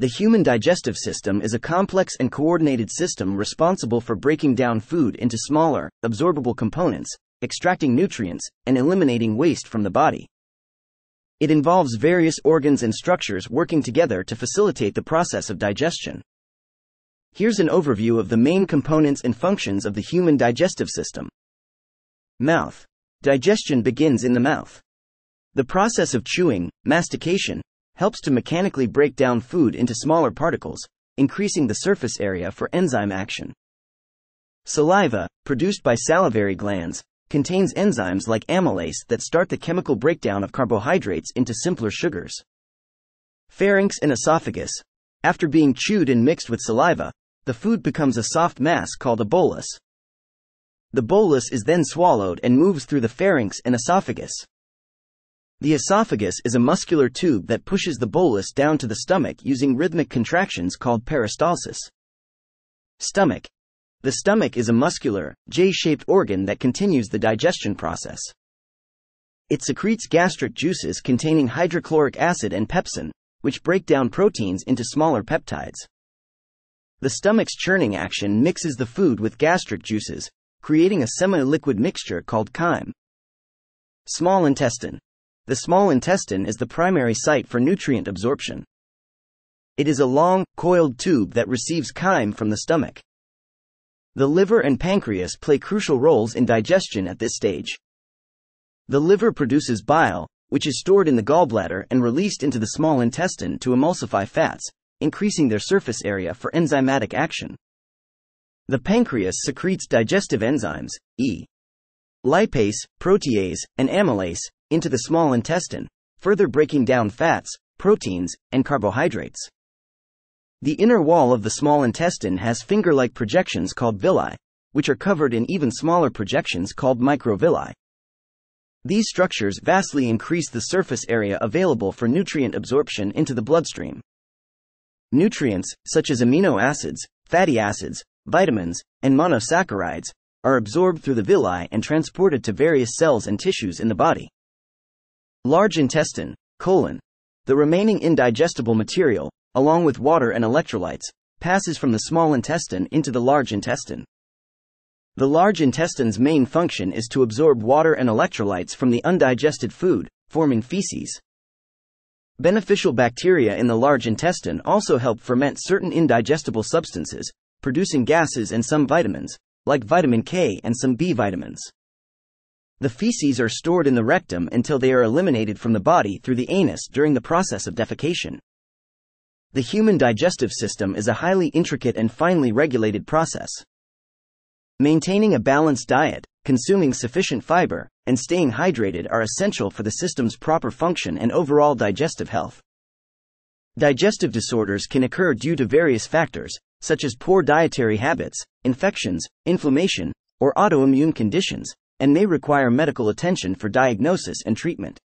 The human digestive system is a complex and coordinated system responsible for breaking down food into smaller, absorbable components, extracting nutrients, and eliminating waste from the body. It involves various organs and structures working together to facilitate the process of digestion. Here's an overview of the main components and functions of the human digestive system. Mouth. Digestion begins in the mouth. The process of chewing, mastication, helps to mechanically break down food into smaller particles, increasing the surface area for enzyme action. Saliva, produced by salivary glands, contains enzymes like amylase that start the chemical breakdown of carbohydrates into simpler sugars. Pharynx and esophagus. After being chewed and mixed with saliva, the food becomes a soft mass called a bolus. The bolus is then swallowed and moves through the pharynx and esophagus. The esophagus is a muscular tube that pushes the bolus down to the stomach using rhythmic contractions called peristalsis. Stomach. The stomach is a muscular, J shaped organ that continues the digestion process. It secretes gastric juices containing hydrochloric acid and pepsin, which break down proteins into smaller peptides. The stomach's churning action mixes the food with gastric juices, creating a semi liquid mixture called chyme. Small intestine. The small intestine is the primary site for nutrient absorption. It is a long, coiled tube that receives chyme from the stomach. The liver and pancreas play crucial roles in digestion at this stage. The liver produces bile, which is stored in the gallbladder and released into the small intestine to emulsify fats, increasing their surface area for enzymatic action. The pancreas secretes digestive enzymes, e. lipase, protease, and amylase, into the small intestine, further breaking down fats, proteins, and carbohydrates. The inner wall of the small intestine has finger like projections called villi, which are covered in even smaller projections called microvilli. These structures vastly increase the surface area available for nutrient absorption into the bloodstream. Nutrients, such as amino acids, fatty acids, vitamins, and monosaccharides, are absorbed through the villi and transported to various cells and tissues in the body. Large intestine, colon. The remaining indigestible material, along with water and electrolytes, passes from the small intestine into the large intestine. The large intestine's main function is to absorb water and electrolytes from the undigested food, forming feces. Beneficial bacteria in the large intestine also help ferment certain indigestible substances, producing gases and some vitamins, like vitamin K and some B vitamins. The feces are stored in the rectum until they are eliminated from the body through the anus during the process of defecation. The human digestive system is a highly intricate and finely regulated process. Maintaining a balanced diet, consuming sufficient fiber, and staying hydrated are essential for the system's proper function and overall digestive health. Digestive disorders can occur due to various factors, such as poor dietary habits, infections, inflammation, or autoimmune conditions, and may require medical attention for diagnosis and treatment.